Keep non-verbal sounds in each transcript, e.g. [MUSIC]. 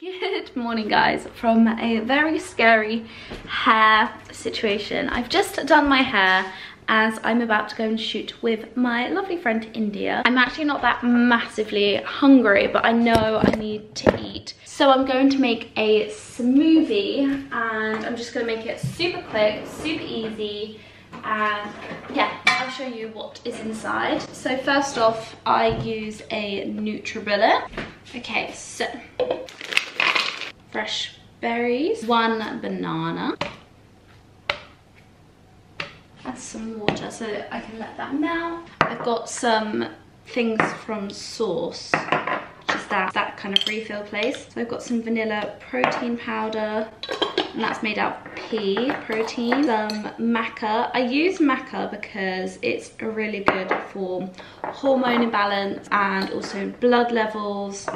Good morning guys from a very scary hair situation. I've just done my hair as I'm about to go and shoot with my lovely friend India. I'm actually not that massively hungry but I know I need to eat. So I'm going to make a smoothie and I'm just going to make it super quick, super easy and yeah I'll show you what is inside. So first off I use a Nutribullet. Okay so fresh berries, one banana, add some water so I can let that melt. I've got some things from Source, just that, that kind of refill place. So I've got some vanilla protein powder, and that's made out of pea protein. Some maca. I use maca because it's really good for hormone imbalance and also blood levels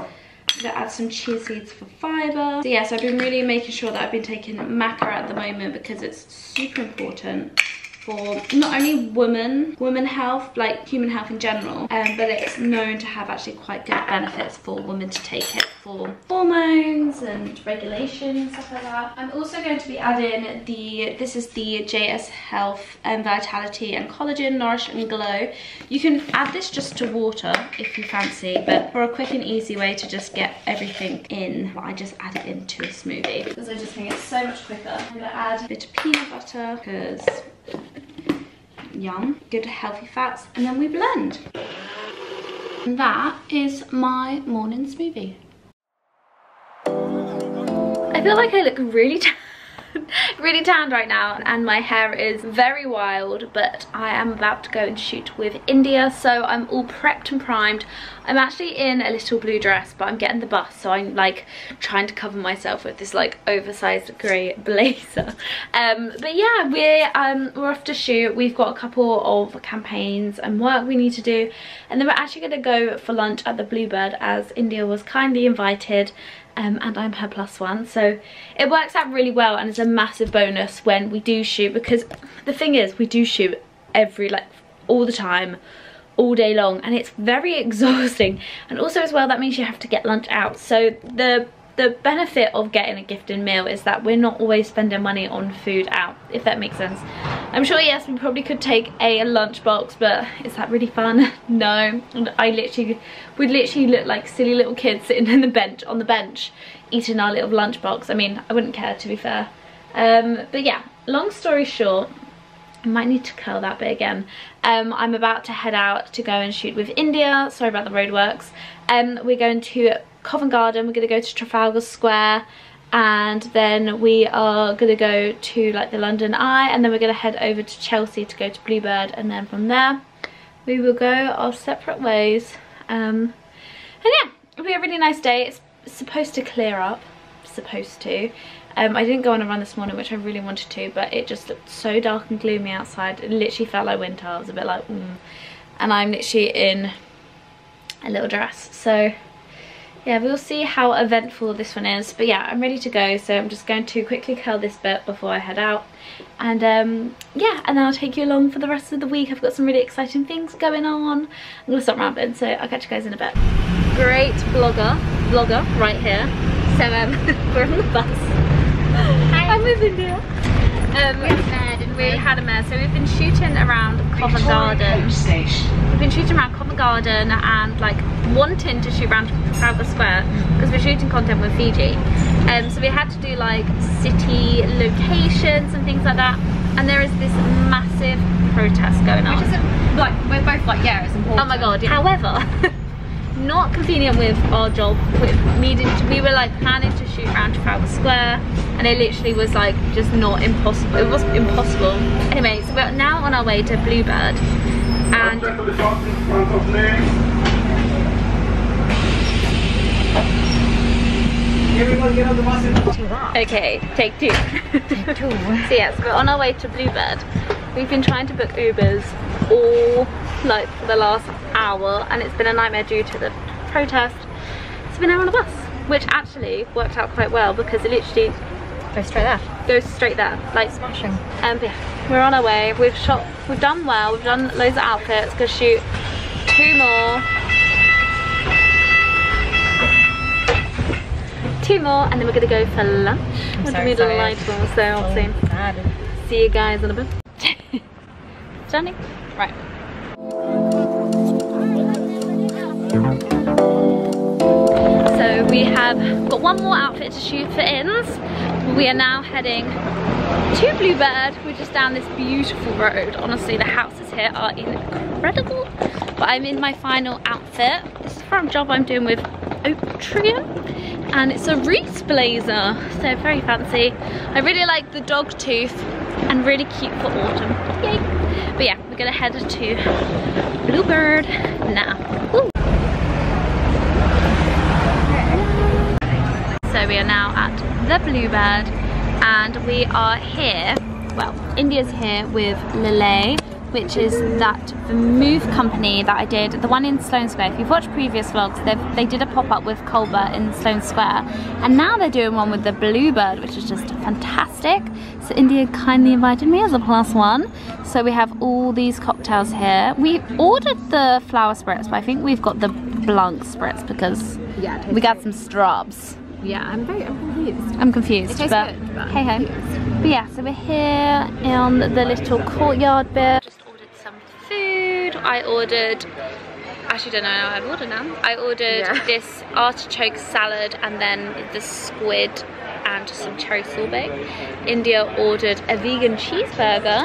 Gonna add some chia seeds for fiber. So yes, I've been really making sure that I've been taking maca at the moment because it's super important for not only women, women health, like human health in general, um, but it's known to have actually quite good benefits for women to take it for hormones and regulation and stuff like that. I'm also going to be adding the, this is the JS Health and Vitality and Collagen Nourish and Glow. You can add this just to water if you fancy, but for a quick and easy way to just get everything in, I just add it into a smoothie because I just think it's so much quicker. I'm gonna add a bit of peanut butter because yum, good healthy fats, and then we blend. And that is my morning smoothie. I feel like I look really [LAUGHS] [LAUGHS] really tanned right now and my hair is very wild but I am about to go and shoot with India so I'm all prepped and primed. I'm actually in a little blue dress but I'm getting the bus so I'm like trying to cover myself with this like oversized grey [LAUGHS] blazer. Um, but yeah we're um, we're off to shoot. We've got a couple of campaigns and work we need to do and then we're actually going to go for lunch at the Bluebird as India was kindly invited um, and I'm her plus one. So it works out really well and it's a massive bonus when we do shoot because the thing is we do shoot every like all the time all day long and it's very [LAUGHS] exhausting. And also as well that means you have to get lunch out. So the the benefit of getting a gifted meal is that we're not always spending money on food out, if that makes sense. I'm sure, yes, we probably could take a lunchbox, but is that really fun? [LAUGHS] no. I literally, would literally look like silly little kids sitting in the bench, on the bench, eating our little lunchbox. I mean, I wouldn't care, to be fair. Um, but yeah, long story short, I might need to curl that bit again. Um, I'm about to head out to go and shoot with India. Sorry about the roadworks. Um, we're going to Covent Garden, we're going to go to Trafalgar Square and then we are going to go to like the London Eye and then we're going to head over to Chelsea to go to Bluebird and then from there we will go our separate ways. Um, and yeah, it'll be a really nice day. It's supposed to clear up, supposed to. Um, I didn't go on a run this morning, which I really wanted to, but it just looked so dark and gloomy outside. It literally felt like winter. I was a bit like, mm. And I'm literally in a little dress. So yeah, we'll see how eventful this one is. But yeah, I'm ready to go. So I'm just going to quickly curl this bit before I head out. And um, yeah, and then I'll take you along for the rest of the week. I've got some really exciting things going on. I'm going to stop rambling, so I'll catch you guys in a bit. Great vlogger, vlogger right here. So um, [LAUGHS] we're on the bus. Hi. I'm India. Um, we had a mare, so we've been shooting around Covent Garden. We've been shooting around Covent Garden and like wanting to shoot around Trafalgar Square because we're shooting content with Fiji. Um, so we had to do like city locations and things like that. And there is this massive protest going on. Which is like, we're both like, yeah, it's important. Oh my god. However, [LAUGHS] not convenient with our job. With needing to, we were like planning to shoot around Trafalgar Square and it literally was like just not impossible. It was impossible. Anyway, so we're now on our way to Bluebird and Okay, take two. Take two. [LAUGHS] so yes, we're on our way to Bluebird. We've been trying to book Ubers all like for the last hour and it's been a nightmare due to the protest. So we're now on a bus, which actually worked out quite well because it literally Go straight there. Go straight there. Like Smashing. um, yeah, we're on our way. We've shot, we've done well. We've done loads of outfits. Gonna shoot two more. two more and then we're gonna go for lunch. I'm so excited. delightful, so I'll see, see you guys in a bit. [LAUGHS] Standing? Right. So we have got one more outfit to shoot for Inns. We are now heading to Bluebird. We're just down this beautiful road. Honestly, the houses here are incredible. But I'm in my final outfit. This is from a job I'm doing with Oaktrium. And it's a Reiss blazer. So very fancy. I really like the dog tooth and really cute for autumn. Yay. But yeah, we're gonna head to Bluebird now. Woo. So we are now at the Bluebird and we are here, well, India's here with Lillet, which is that vermouth company that I did, the one in Sloane Square. If you've watched previous vlogs, they've- did a pop-up with Colbert in Sloane Square. And now they're doing one with the Bluebird, which is just fantastic. So India kindly invited me as a plus one. So we have all these cocktails here. We ordered the flower spritz, but I think we've got the Blanc spritz because Yeah, we got some straws. Yeah, I'm very I'm confused. I'm confused, but, good, but hey ho. confused. But yeah, so we're here in the little courtyard bit. Just ordered some food. I ordered, actually don't know how I've ordered now. I ordered Yeah. this artichoke salad and then the squid and some cherry sorbet. India ordered a vegan cheeseburger.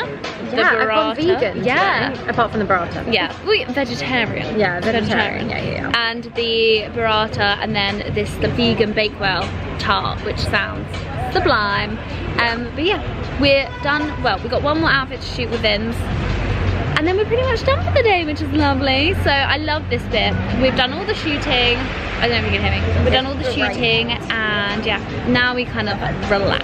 the Yeah, I've vegan. Yeah. today, Apart from the burrata. Yeah, we vegetarian. Yeah, vegetarian. Yeah, yeah, yeah. And the burrata, and then this the vegan bakewell tart, which sounds sublime. Um, but yeah, we're done. Well, we got one more outfit to shoot with Vince. And then we're pretty much done for the day, which is lovely. So I love this bit. We've done all the shooting. I don't know if you can hear me. We've done all the shooting and yeah, now we kind of relax.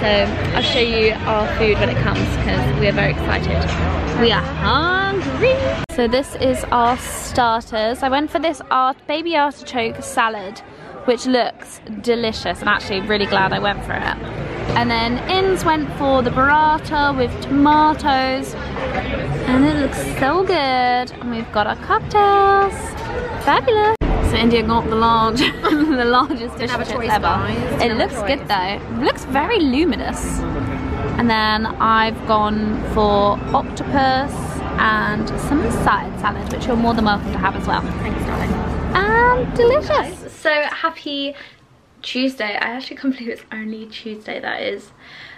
So I'll show you our food when it comes because we are very excited. We are hungry. So this is our starters. I went for this art baby artichoke salad, which looks delicious. I'm actually really glad I went for it. And then Inns went for the burrata with tomatoes. And it looks so good. And we've got our cocktails. Fabulous. So India got the large, [LAUGHS] the largest fish have a choice, ever. guys. It Didn't have a looks good though. It looks very luminous. And then I've gone for octopus and some side salad, which you're more than welcome to have as well. Thanks, darling. And delicious. So happy Tuesday. I actually can't believe it's only Tuesday. That is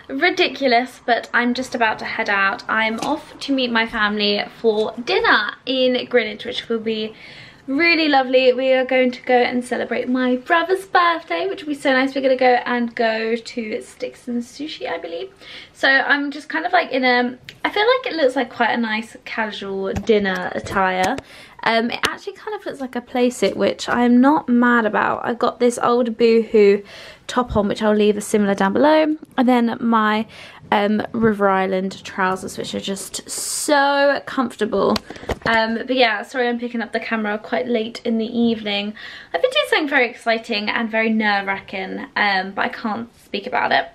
ridiculous, but I'm just about to head out. I'm off to meet my family for dinner in Greenwich, which will be really lovely. We are going to go and celebrate my brother's birthday, which will be so nice. We're going to go and go to Sticks and Sushi, I believe. So I'm just kind of like in a, I feel like it looks like quite a nice casual dinner attire. Um, it actually kind of looks like a playset, which I'm not mad about. I've got this old Boohoo top on, which I'll leave a similar down below. And then my um, River Island trousers, which are just so comfortable. Um, but yeah, sorry I'm picking up the camera quite late in the evening. I've been doing something very exciting and very nerve-wracking, um, but I can't speak about it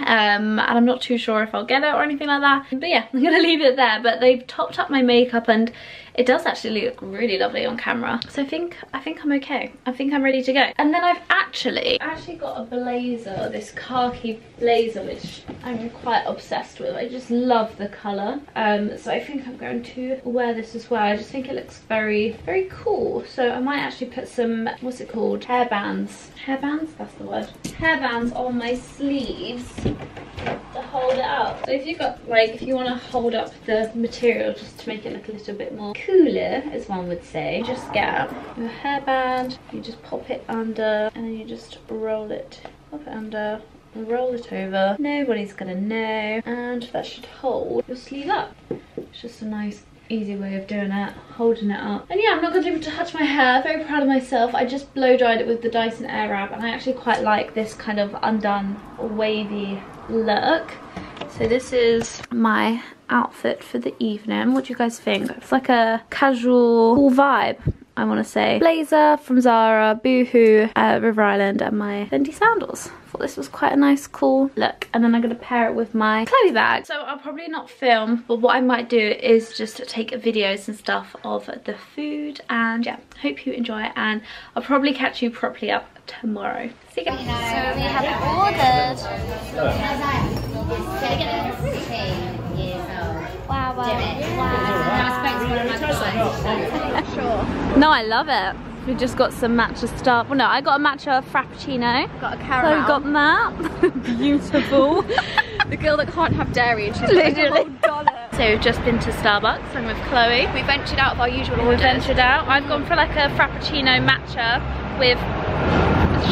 um and i'm not too sure if i'll get it or anything like that. But yeah [LAUGHS] i'm gonna leave it there. But they've topped up my makeup and it does actually look really lovely on camera. So i think i think i'm okay. I think i'm ready to go. And then i've actually actually got a blazer this khaki blazer which i'm quite obsessed with. I just love the color um so i think i'm going to wear this as well. I just think it looks very very cool. So i might actually put some what's it called? Hair bands. Hair bands? That's the word. Hair bands on my sleeves to hold it up. So if you've got like if you want to hold up the material just to make it look a little bit more cooler as one would say, just get your hairband, you just pop it under and then you just roll it, pop it under roll it over. Nobody's gonna know and that should hold your sleeve up. It's just a nice easy way of doing it, holding it up. And yeah, I'm not going to be able to touch my hair. Very proud of myself. I just blow dried it with the Dyson Airwrap and I actually quite like this kind of undone wavy look. So this is my outfit for the evening. What do you guys think? It's like a casual cool vibe. I want to say blazer from Zara, Boohoo, uh, River Island, and my Fendi sandals. Thought this was quite a nice, cool look. And then I'm going to pair it with my Chloe bag. So I'll probably not film, but what I might do is just take videos and stuff of the food. And yeah, hope you enjoy it. And I'll probably catch you properly up tomorrow. See you guys. So we have ordered. Wow, wow, wow. [LAUGHS] No, I love it. We just got some matcha stuff. Well, no, I got a matcha frappuccino. Got a caramel. So got that. [LAUGHS] Beautiful. [LAUGHS] the girl that can't have dairy and she's literally. [LAUGHS] So we've just been to Starbucks. I'm with Chloe. We ventured out of our usual We orders. ventured out. I've gone for like a frappuccino matcha with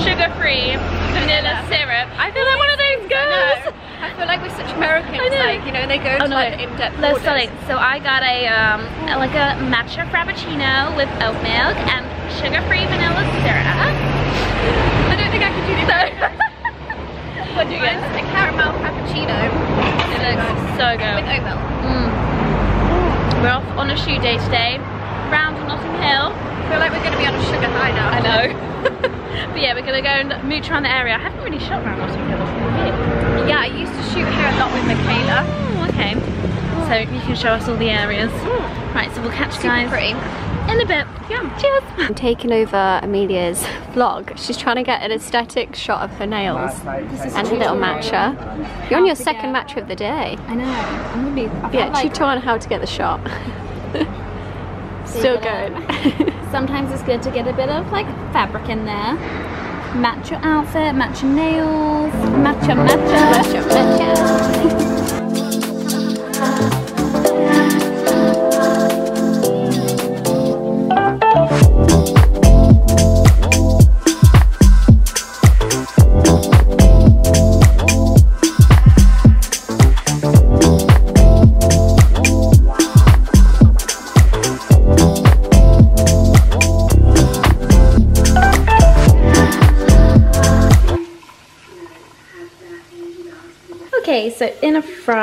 sugar-free vanilla syrup. I feel like one of those I girls. know. I feel like we're such Americans, like, you know, they go Oh, to no. like in-depth start. So I got a um like a matcha frappuccino with oat milk and sugar-free vanilla syrup. I don't think I could do this. [LAUGHS] what do you get? A caramel frappuccino It looks so good. with oat milk. Mm. We're off on a shoot day today, round Notting Hill. I feel like we're going to be on a sugar high now. I know. [LAUGHS] but yeah, we're gonna go and mooch around the area. I haven't really shot around Notting Hill before? Yeah, I used to shoot here a lot with Michaela. Oh, okay. So you can show us all the areas. Right, so we'll catch you guys pretty. In a bit. Yeah. Cheers. I'm taking over Amelia's vlog. She's trying to get an aesthetic shot of her nails and her little matcha. You're on your second matcha of the day. I know. I'm gonna be. I Yeah, her on how to get the shot. Still good. [LAUGHS] Sometimes it's good to get a bit of like fabric in there. Match your outfit, match your nails, match your matcha. matcha, matcha. [LAUGHS]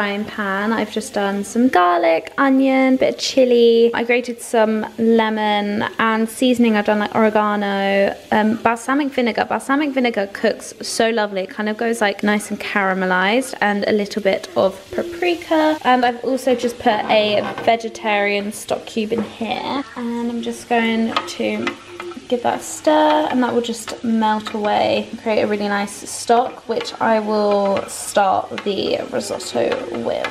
frying pan, I've just done some garlic, onion, bit of chili. I grated some lemon and seasoning. I've done like oregano, um, balsamic vinegar. Balsamic vinegar cooks so lovely. It kind of goes like nice and caramelized and a little bit of paprika. And I've also just put a vegetarian stock cube in here. And I'm just going to give that a stir and that will just melt away create a really nice stock which I will start the risotto with.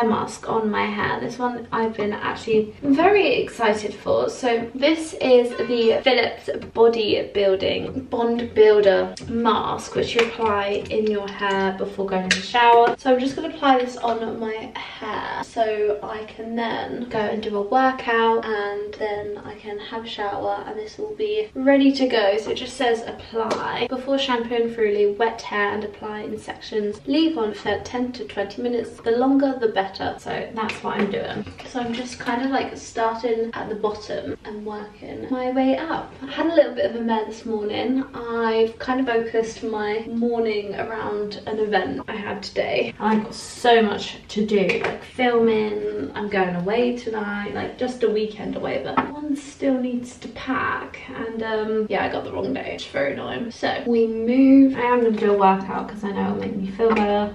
Hair mask on my hair. This one I've been actually very excited for. So this is the Philips Body Building Bond Builder Mask which you apply in your hair before going in the shower. So I'm just going to apply this on my hair so I can then go and do a workout and then I can have a shower and this will be ready to go. So it just says apply. Before shampooing thoroughly, wet hair and apply in sections. Leave on for 10 to 20 minutes. The longer the better. So that's what I'm doing. So I'm just kind of like starting at the bottom and working my way up. I had a little bit of a mare this morning. I've kind of focused my morning around an event I had today. I've got so much to do, like filming, I'm going away tonight, like just a weekend away, but one still needs to pack. And um, yeah, I got the wrong day. It's very annoying. So we move. I am gonna do a workout because I know it'll make me feel better.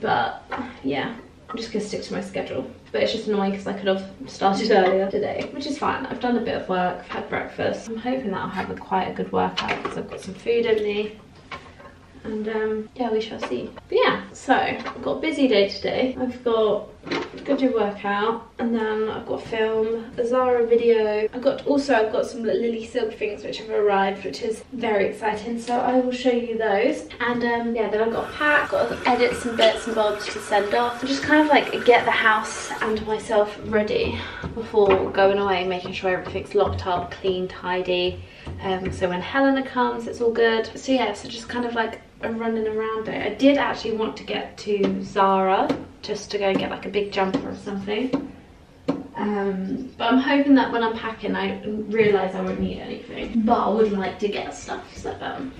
But yeah, I'm just gonna stick to my schedule. But it's just annoying because I could have started earlier today, which is fine. I've done a bit of work, I've had breakfast. I'm hoping that I'll have a quite a good workout because I've got some food in me. And um, yeah, we shall see. But yeah, so I've got a busy day today. I've got go to workout and then I've got film a Zara video. I've got also I've got some Lily Silk things which have arrived which is very exciting so I will show you those and um, yeah then I've got to pack, got to edit some bits and bobs to send off and just kind of like get the house and myself ready before going away making sure everything's locked up, clean, tidy um, so when Helena comes it's all good. So yeah so just kind of like running around it. I did actually want to get to Zara just to go get like a big jumper or something. Um, but I'm hoping that when I'm packing I realise I won't need anything. But I would like to get stuff so um,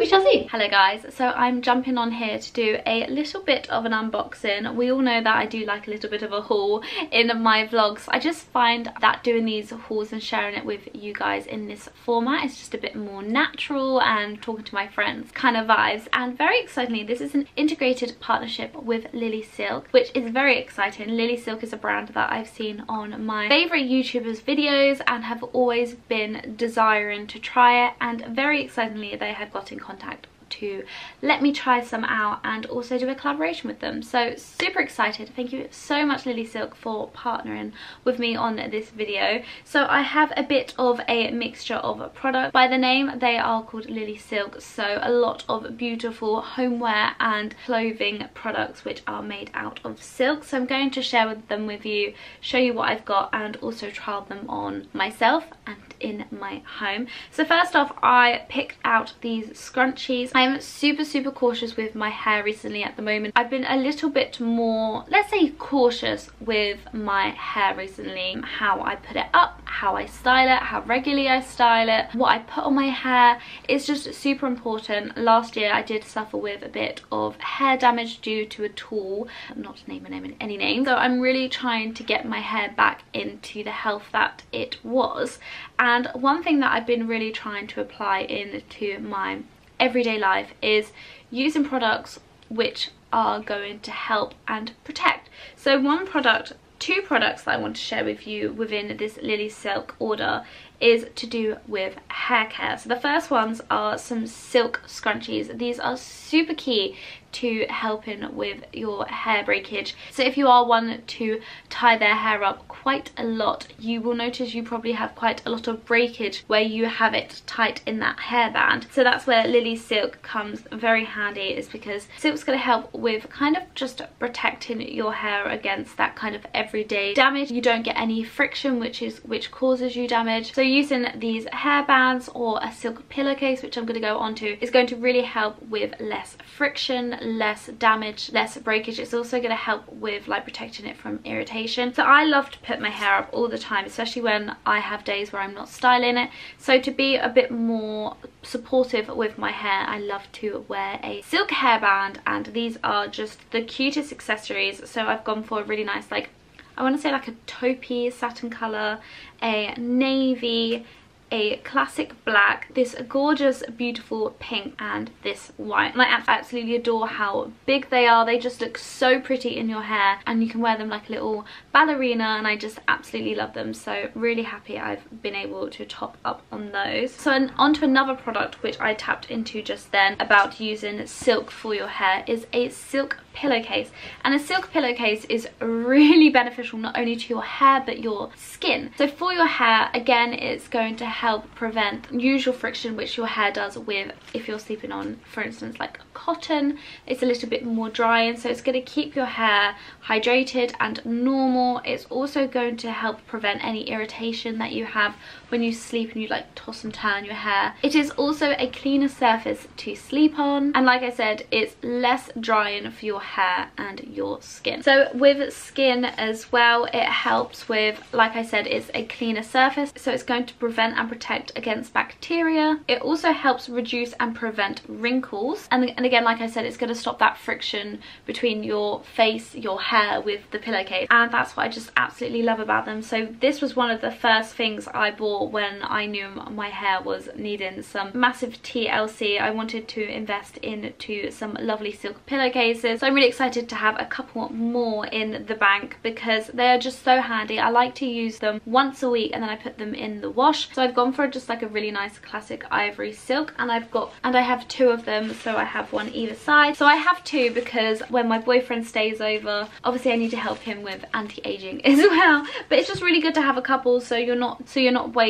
we shall see. Hello guys, so I'm jumping on here to do a little bit of an unboxing. We all know that I do like a little bit of a haul in my vlogs. I just find that doing these hauls and sharing it with you guys in this format is just a bit more natural and talking to my friends kind of vibes. And very excitingly, this is an integrated partnership with Lily Silk, which is very exciting. Lily Silk is a brand that I've seen on my favourite YouTubers videos and have always been desiring to try it. And very excitingly, they have got in contact contact to let me try some out and also do a collaboration with them. So super excited. Thank you so much Lily Silk for partnering with me on this video. So I have a bit of a mixture of product. By the name they are called Lily Silk so a lot of beautiful homeware and clothing products which are made out of silk. So I'm going to share with them with you, show you what I've got and also trial them on myself and in my home. So first off, I picked out these scrunchies. I'm super, super cautious with my hair recently at the moment. I've been a little bit more, let's say cautious with my hair recently. How I put it up, how I style it, how regularly I style it, what I put on my hair is just super important. Last year I did suffer with a bit of hair damage due to a tool, not to name a name in any name. So I'm really trying to get my hair back into the health that it was and one thing that I've been really trying to apply into my everyday life is using products which are going to help and protect. So one product, two products that I want to share with you within this Lily Silk order is to do with hair care. So the first ones are some silk scrunchies. These are super key to helping with your hair breakage. So if you are one to tie their hair up quite a lot, you will notice you probably have quite a lot of breakage where you have it tight in that hairband. So that's where Lily Silk comes very handy is because silk's going to help with kind of just protecting your hair against that kind of everyday damage. You don't get any friction which is which causes you damage. So using these hairbands or a silk pillowcase which I'm going to go onto is going to really help with less friction, less damage, less breakage. It's also going to help with like protecting it from irritation. So I love to put my hair up all the time, especially when I have days where I'm not styling it. So to be a bit more supportive with my hair, I love to wear a silk hairband and these are just the cutest accessories. So I've gone for a really nice like I want to say like a taupey satin colour, a navy, a classic black, this gorgeous beautiful pink and this white. And I absolutely adore how big they are. They just look so pretty in your hair and you can wear them like a little ballerina and I just absolutely love them. So really happy I've been able to top up on those. So on, onto another product which I tapped into just then about using silk for your hair is a silk pillowcase. And a silk pillowcase is really [LAUGHS] beneficial not only to your hair but your skin. So for your hair again it's going to help prevent usual friction which your hair does with if you're sleeping on for instance like cotton it's a little bit more dry and so it's going to keep your hair hydrated and normal. It's also going to help prevent any irritation that you have when you sleep and you like toss and turn your hair. It is also a cleaner surface to sleep on and like I said it's less drying for your hair and your skin. So with skin as well it helps with like I said it's a cleaner surface so it's going to prevent and protect against bacteria. It also helps reduce and prevent wrinkles and, and again like I said it's going to stop that friction between your face your hair with the pillowcase and that's what I just absolutely love about them. So this was one of the first things I bought when I knew my hair was needing some massive TLC I wanted to invest into some lovely silk pillowcases so I'm really excited to have a couple more in the bank because they're just so handy. I like to use them once a week and then I put them in the wash. So I've gone for just like a really nice classic ivory silk and I've got, and I have two of them so I have one either side. So I have two because when my boyfriend stays over, obviously I need to help him with anti-aging [LAUGHS] as well. But it's just really good to have a couple so you're not so you're not waiting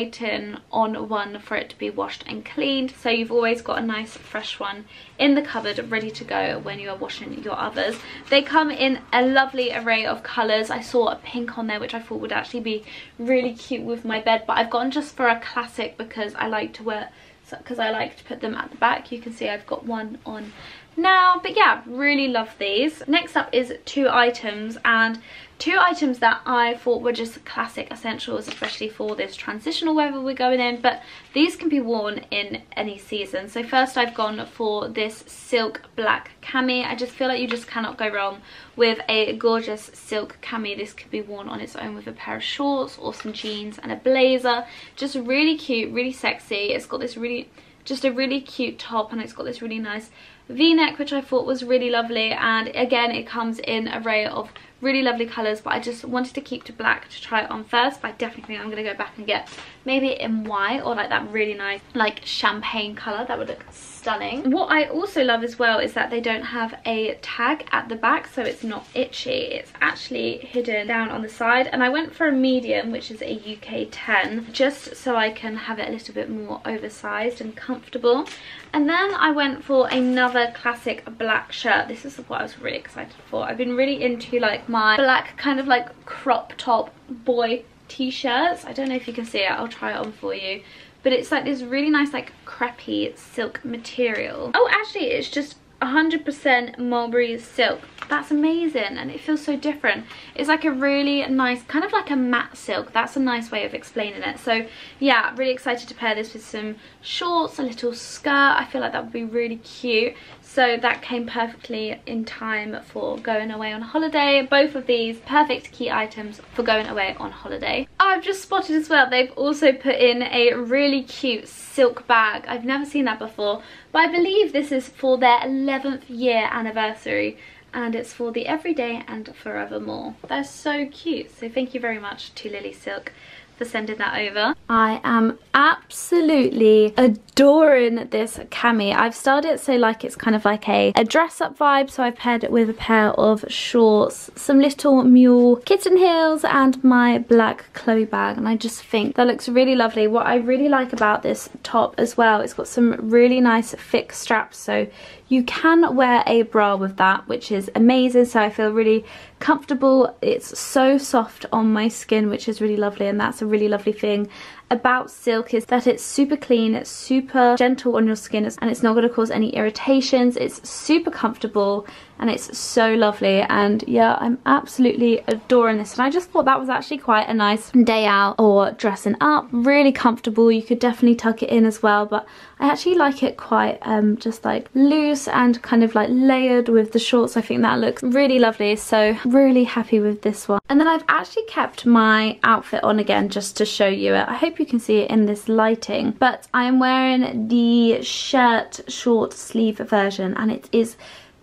on one for it to be washed and cleaned. So you've always got a nice fresh one in the cupboard ready to go when you are washing your others. They come in a lovely array of colours. I saw a pink on there which I thought would actually be really cute with my bed but I've gone just for a classic because I like to wear because I like to put them at the back. You can see I've got one on now but yeah really love these. Next up is two items and two items that I thought were just classic essentials especially for this transitional weather we're going in but these can be worn in any season. So first I've gone for this silk black cami. I just feel like you just cannot go wrong with a gorgeous silk cami. This could be worn on its own with a pair of shorts or some jeans and a blazer. Just really cute really sexy. It's got this really just a really cute top and it's got this really nice v-neck which I thought was really lovely and again it comes in an array of really lovely colours but I just wanted to keep to black to try it on first but I definitely think I'm going to go back and get maybe in white or like that really nice like champagne colour that would look stunning. What I also love as well is that they don't have a tag at the back so it's not itchy. It's actually hidden down on the side and I went for a medium which is a UK 10 just so I can have it a little bit more oversized and comfortable. And then I went for another classic black shirt. This is what I was really excited for. I've been really into like my black kind of like crop top boy t-shirts. I don't know if you can see it. I'll try it on for you but it's like this really nice like crepey silk material. Oh, actually it's just 100% mulberry silk. That's amazing and it feels so different. It's like a really nice, kind of like a matte silk. That's a nice way of explaining it. So yeah, really excited to pair this with some shorts, a little skirt. I feel like that would be really cute. So that came perfectly in time for going away on holiday. Both of these perfect key items for going away on holiday. I've just spotted as well, they've also put in a really cute silk bag. I've never seen that before, but I believe this is for their 11th year anniversary and it's for the everyday and forevermore. They're so cute. So thank you very much to Lily Silk for sending that over. I am absolutely adoring this cami. I've styled it so like it's kind of like a, a dress up vibe. So I've paired it with a pair of shorts, some little mule kitten heels and my black Chloe bag. And I just think that looks really lovely. What I really like about this top as well, it's got some really nice thick straps. So you can wear a bra with that, which is amazing. So I feel really comfortable. It's so soft on my skin, which is really lovely. And that's a really lovely thing about silk is that it's super clean, it's super gentle on your skin and it's not going to cause any irritations. It's super comfortable and it's so lovely and yeah I'm absolutely adoring this and I just thought that was actually quite a nice day out or dressing up. Really comfortable, you could definitely tuck it in as well but I actually like it quite um, just like loose and kind of like layered with the shorts. I think that looks really lovely so really happy with this one. And then I've actually kept my outfit on again just to show you it. I hope you can see it in this lighting. But I am wearing the shirt short sleeve version and it is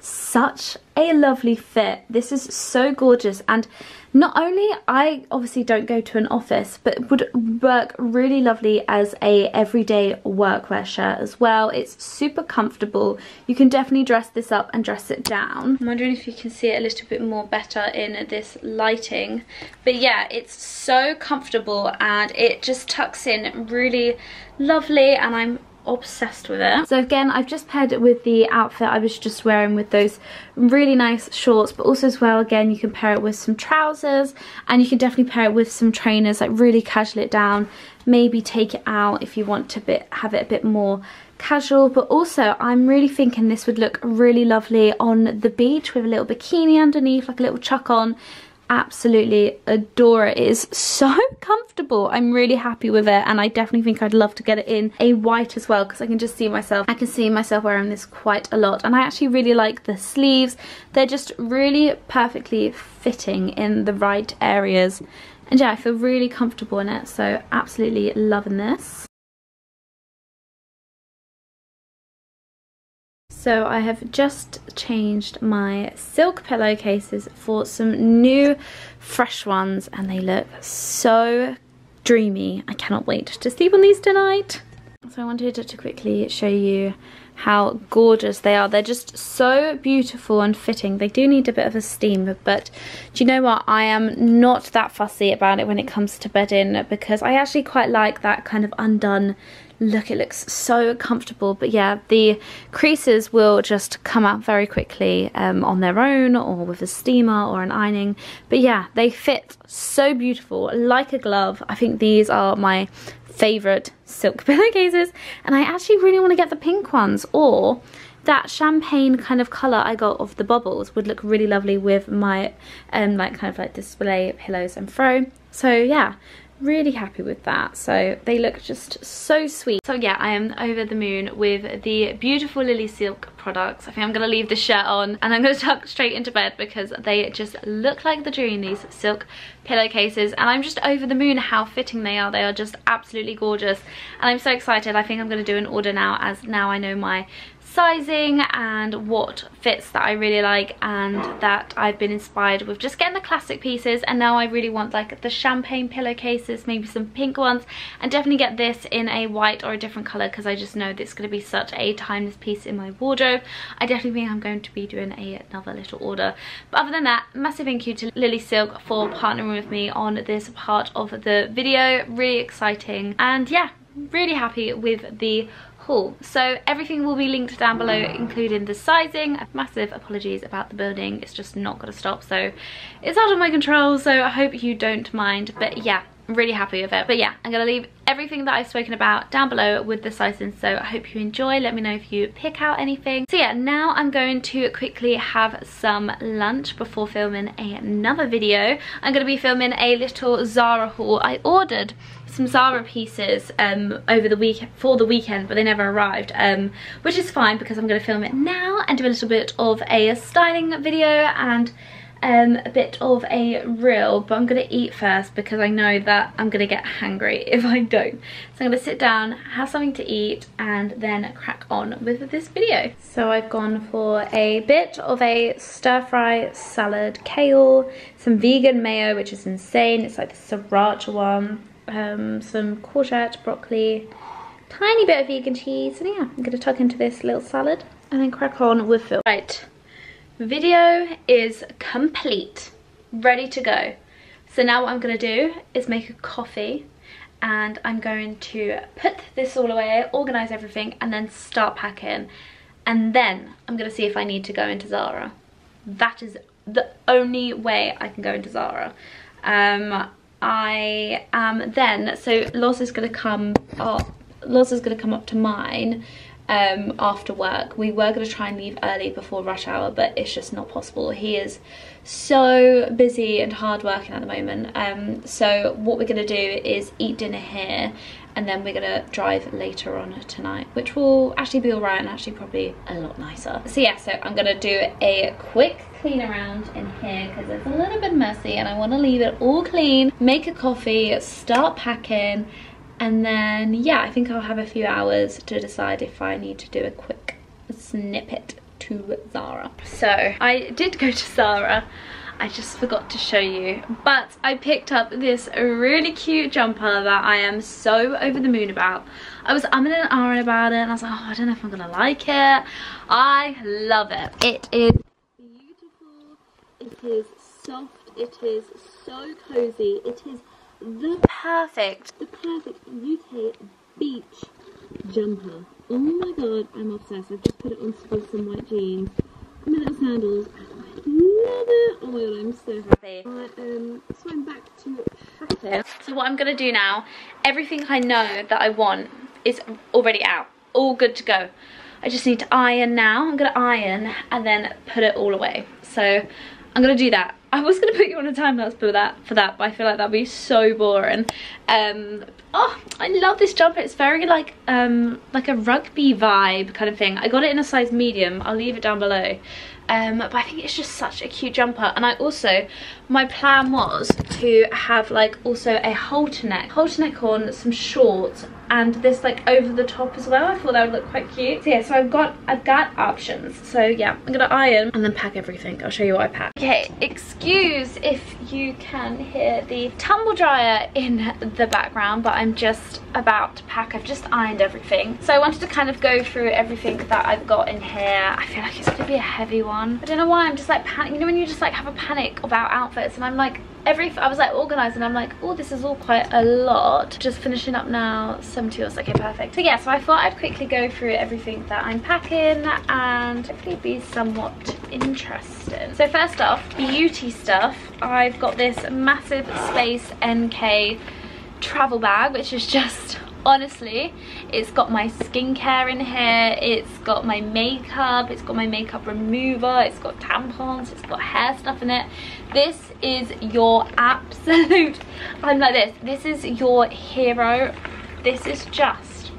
such a lovely fit. This is so gorgeous and not only I obviously don't go to an office but would work really lovely as a everyday workwear shirt as well. It's super comfortable. You can definitely dress this up and dress it down. I'm wondering if you can see it a little bit more better in this lighting. But yeah, it's so comfortable and it just tucks in really lovely and I'm obsessed with it. So again, I've just paired it with the outfit I was just wearing with those really nice shorts, but also as well, again, you can pair it with some trousers and you can definitely pair it with some trainers, like really casual it down, maybe take it out if you want to bit, have it a bit more casual but also I'm really thinking this would look really lovely on the beach with a little bikini underneath like a little chuck on absolutely adore it. It is so [LAUGHS] comfortable. I'm really happy with it and I definitely think I'd love to get it in a white as well because I can just see myself, I can see myself wearing this quite a lot and I actually really like the sleeves. They're just really perfectly fitting in the right areas and yeah, I feel really comfortable in it so absolutely loving this. So I have just changed my silk pillowcases for some new fresh ones and they look so dreamy. I cannot wait to sleep on these tonight. So I wanted to quickly show you how gorgeous they are. They're just so beautiful and fitting. They do need a bit of a steam, but do you know what? I am not that fussy about it when it comes to bedding because I actually quite like that kind of undone look. It looks so comfortable. But yeah, the creases will just come out very quickly um, on their own or with a steamer or an ironing. But yeah, they fit so beautiful, like a glove. I think these are my favourite silk [LAUGHS] pillowcases and I actually really want to get the pink ones or that champagne kind of colour I got of the bubbles would look really lovely with my um like kind of like display pillows and fro. So yeah really happy with that. So they look just so sweet. So yeah i am over the moon with the beautiful lily silk products. I think i'm gonna leave the shirt on and i'm gonna [LAUGHS] tuck straight into bed because they just look like the dream these silk pillowcases. And i'm just over the moon how fitting they are. They are just absolutely gorgeous. And i'm so excited. I think i'm gonna do an order now as now i know my sizing and what fits that I really like and that I've been inspired with just getting the classic pieces and now I really want like the champagne pillowcases, maybe some pink ones and definitely get this in a white or a different colour because I just know this is going to be such a timeless piece in my wardrobe. I definitely think I'm going to be doing a, another little order. But other than that, massive thank you to Lily Silk for partnering with me on this part of the video. Really exciting and yeah, really happy with the haul. So everything will be linked down below, including the sizing. Massive apologies about the building. It's just not going to stop. So it's out of my control. So I hope you don't mind. But yeah, I'm really happy with it but yeah i'm gonna leave everything that i've spoken about down below with the sizing so i hope you enjoy let me know if you pick out anything so yeah now i'm going to quickly have some lunch before filming another video i'm going to be filming a little zara haul i ordered some Zara pieces um, over the week for the weekend, but they never arrived, um, which is fine because I'm going to film it now and do a little bit of a styling video and um, a bit of a reel, but I'm going to eat first because I know that I'm going to get hungry [LAUGHS] if I don't. So I'm going to sit down, have something to eat, and then crack on with this video. So I've gone for a bit of a stir-fry salad, kale, some vegan mayo, which is insane. It's like the sriracha one, um, some courgette, broccoli, tiny bit of vegan cheese, and yeah, I'm to tuck into this little salad and then crack on with Phil. Right, video is complete ready to go. So now what i'm to do is make a coffee and i'm going to put this all away organize everything and then start packing. And then i'm to see if i need to go into zara. That is the only way i can go into zara. Um i am then so Loz is going to come up Loz is to come up to mine um, after work. We were going to try and leave early before rush hour, but it's just not possible. He is so busy and hard working at the moment. Um, so what we're going to do is eat dinner here and then we're going to drive later on tonight, which will actually be alright and actually probably a lot nicer. So yeah, so I'm going to do a quick clean around in here because it's a little bit messy and I want to leave it all clean, make a coffee, start packing and then yeah I think I'll have a few hours to decide if I need to do a quick snippet to Zara. So I did go to Zara. I just forgot to show you. But I picked up this really cute jumper that I am so over the moon about. I was umming and ahhing about it and I was like oh I don't know if I'm gonna like it. I love it. It is it is soft it is so cozy it is the perfect, the perfect UK beach jumper. Oh my god, I'm obsessed. I've just put it on with some white jeans. My little sandals. I love it. Oh my god, I'm so happy. Right, um, so I'm back to packing. So what I'm going to do now, everything I know that I want is already out. All good to go. I just need to iron now. I'm going to iron and then put it all away. So I'm to do that I was gonna put you on a time lapse for that, for that, but I feel like that'd be so boring. Um, oh, I love this jumper. It's very like um like a rugby vibe kind of thing. I got it in a size medium. I'll leave it down below. Um, but I think it's just such a cute jumper. And I also, my plan was to have like also a halter neck, halter neck on, some shorts, and this like over the top as well. I thought that would look quite cute. So yeah, so I've got I've got options. So yeah, I'm gonna iron and then pack everything. I'll show you what I pack. Okay, excuse if you can hear the tumble dryer in the background, but I'm just about to pack. I've just ironed everything. So I wanted to kind of go through everything that I've got in here. I feel like it's gonna be a heavy one. I don't know why I'm just like panic. You know when you just like have a panic about outfits and I'm like every I was like organized and I'm like oh this is all quite a lot. Just finishing up now 70 was okay perfect. So yeah so I thought I'd quickly go through everything that I'm packing and hopefully be somewhat interesting. So first off beauty stuff. I've got this massive space NK travel bag which is just honestly it's got my skincare in here it's got my makeup it's got my makeup remover it's got tampons it's got hair stuff in it. This is your absolute [LAUGHS] i'm like this this is your hero. This is just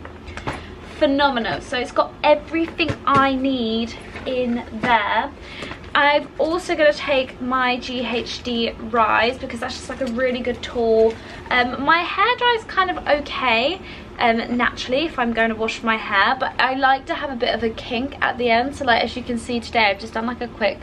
phenomenal. So it's got everything i need in there I'm also going to take my GHD Rise because that's just like a really good tool. Um, my hair dries kind of okay um, naturally if I'm going to wash my hair but I like to have a bit of a kink at the end. So like as you can see today I've just done like a quick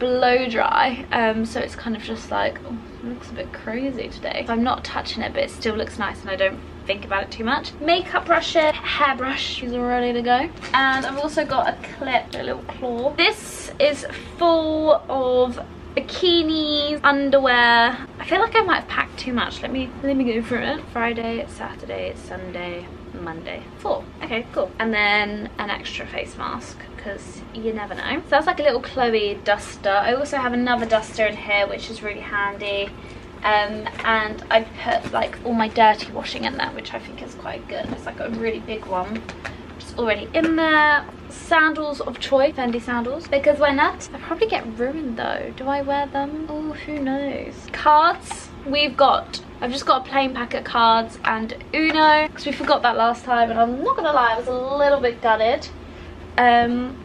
blow dry. Um, so it's kind of just like oh, looks a bit crazy today. I'm not touching it but it still looks nice and I don't think about it too much. Makeup brushes, hairbrush is ready to go. And I've also got a clip, a little claw. This is full of bikinis, underwear. I feel like I might have packed too much. Let me let me go through it. Friday, Saturday, Sunday, Monday. Four. Okay, cool. And then an extra face mask because you never know. So that's like a little Chloe duster. I also have another duster in here which is really handy. Um, and I put like all my dirty washing in there which I think is quite good. It's like a really big one. It's already in there. Sandals of choice, Fendi sandals. Because why not? I probably get ruined though. Do I wear them? Oh, who knows? Cards. We've got I've just got a plain pack of cards and Uno because we forgot that last time and I'm not gonna lie I was a little bit gutted um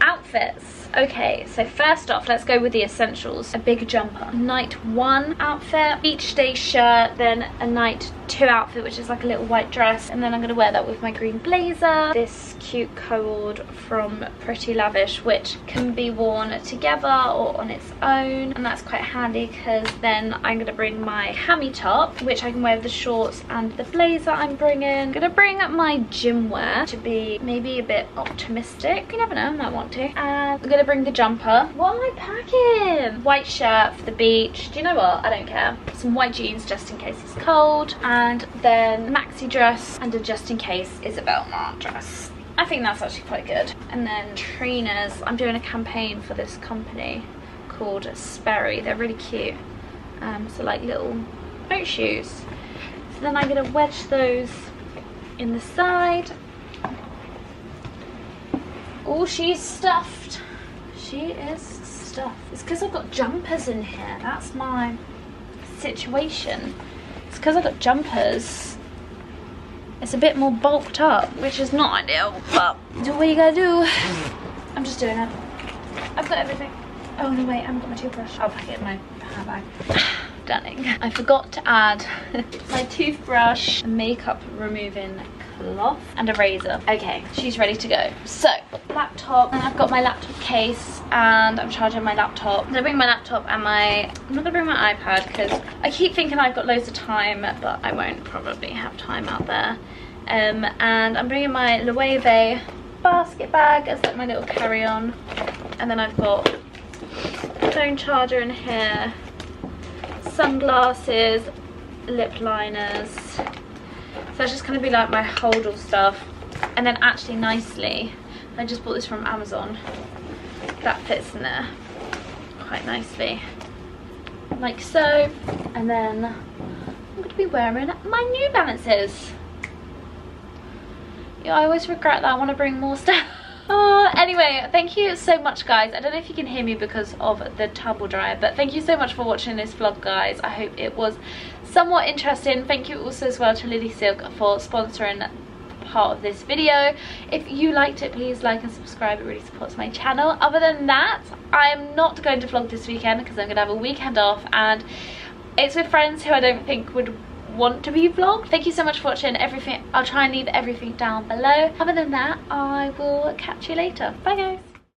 outfits Okay, so first off, let's go with the essentials. A big jumper. Night one outfit, beach day shirt, then a night two outfit, which is like a little white dress. And then I'm gonna wear that with my green blazer. This cute cord from Pretty Lavish, which can be worn together or on its own. And that's quite handy because then I'm gonna bring my hammy top, which I can wear with the shorts and the blazer I'm bringing. I'm gonna bring my gym wear to be maybe a bit optimistic. You never know, I might want to. And I'm gonna bring the jumper. What am I packing? White shirt for the beach. Do you know what? I don't care. Some white jeans just in case it's cold. And then maxi dress and a just in case Isabel Marant dress. I think that's actually quite good. And then trainers. I'm doing a campaign for this company called Sperry. They're really cute. Um, so like little boat shoes. So then I'm gonna wedge those in the side. Oh, she's stuffed. She is stuffed. It's because I've got jumpers in here. That's my situation. It's because I've got jumpers. It's a bit more bulked up, which is not ideal, but do what you gotta do. I'm just doing it. I've got everything. Oh no wait, I haven't got my toothbrush. Oh, I'll pack it in my handbag. Stunning. [SIGHS] I forgot to add [LAUGHS] my toothbrush, makeup removing cloth and a razor. Okay, she's ready to go. So, laptop, and I've got my laptop case and I'm charging my laptop. I'm gonna bring my laptop and my, I'm not gonna bring my iPad because I keep thinking I've got loads of time, but I won't probably have time out there. Um, and I'm bringing my Loewe basket bag as like my little carry-on. And then I've got phone charger in here, sunglasses, lip liners. So that's just gonna be like my hold all stuff. And then actually nicely, I just bought this from Amazon. That fits in there quite nicely. Like so. And then I'm gonna be wearing my New Balances. Yeah, I always regret that I want to bring more [LAUGHS] stuff. Oh, anyway, thank you so much, guys. I don't know if you can hear me because of the tumble dryer, but thank you so much for watching this vlog, guys. I hope it was somewhat interesting. Thank you also as well to Lily Silk for sponsoring part of this video. If you liked it, please like and subscribe. It really supports my channel. Other than that, I am not going to vlog this weekend because I'm going to have a weekend off and it's with friends who I don't think would want to be vlogged. Thank you so much for watching everything. I'll try and leave everything down below. Other than that, I will catch you later. Bye guys.